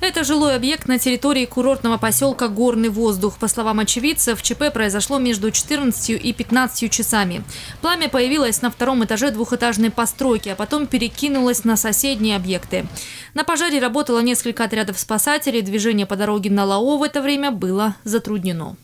Это жилой объект на территории курортного поселка «Горный воздух». По словам очевидцев, ЧП произошло между 14 и 15 часами. Пламя появилось на втором этаже двухэтажной постройки, а потом перекинулось на соседние объекты. На пожаре работало несколько отрядов спасателей. Движение по дороге на Лао в это время было затруднено.